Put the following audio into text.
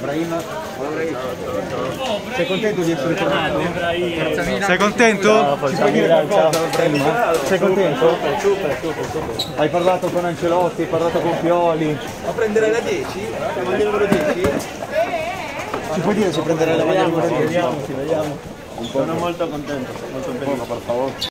Brahim. Sei contento di essere tornato? Sei contento? Ci puoi dire qualcosa, Brahim? Sei contento? Hai parlato con Ancelotti, hai parlato con Pioli. Ma prendere la 10? La maglia numero 10? Ci puoi dire se prenderai la maglia numero 10? Vediamo, vediamo. Sono molto contento, molto felice.